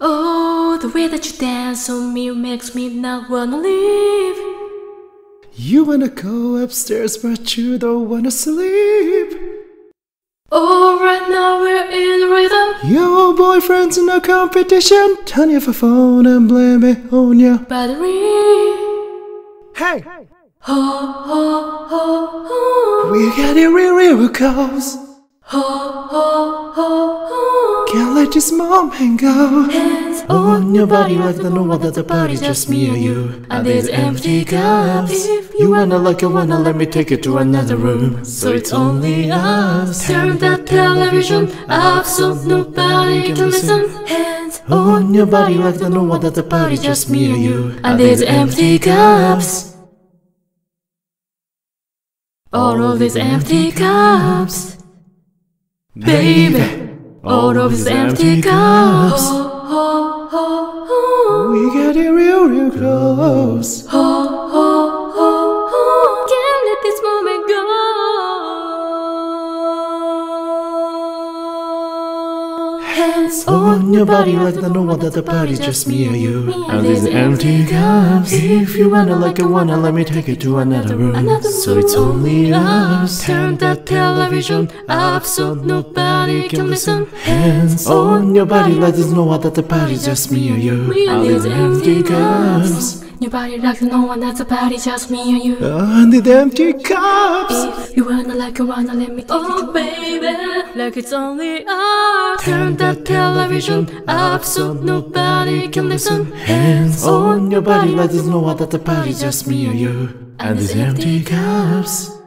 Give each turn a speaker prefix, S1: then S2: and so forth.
S1: Oh, the way that you dance on me makes me not wanna leave.
S2: You wanna go upstairs, but you don't wanna sleep.
S1: Oh, right now we're in rhythm.
S2: Your boyfriend's in a competition. Turn off your phone and blame it on ya.
S1: Battery.
S2: Hey,
S1: Ho, ho, ho, ho.
S2: we got it real, real close.
S1: Ho, ho, ho.
S2: Can't let this moment go.
S1: Hands
S2: On your body like the no one at the party, just me and you. And these empty cups. If You wanna like you wanna let me take you to another room. So it's only us.
S1: Turn that television up so nobody can listen. Hands
S2: On your body like the no one at the party, just me and you.
S1: and these empty cups. All of these empty cups, baby. All of these empty cups.
S2: We it real, real close.
S1: Hands
S2: On your body like the no one at the party, just me and you. And these empty cups. If you wanna like you wanna let me take you to another room.
S1: Another
S2: So it's only us.
S1: Turn that television up so nobody can listen.
S2: Hands on your body like there's no one at the party, just me and you.
S1: Me and
S2: And
S1: these
S2: these empty cups.
S1: Your body like no one at the party, just me and you.
S2: And the empty cups.
S1: If you wanna like you wanna let me take you to baby, like it's only us. Turn that television up so nobody can listen.
S2: Hands on your body like there's no one at the party, just me and you. And these empty cups.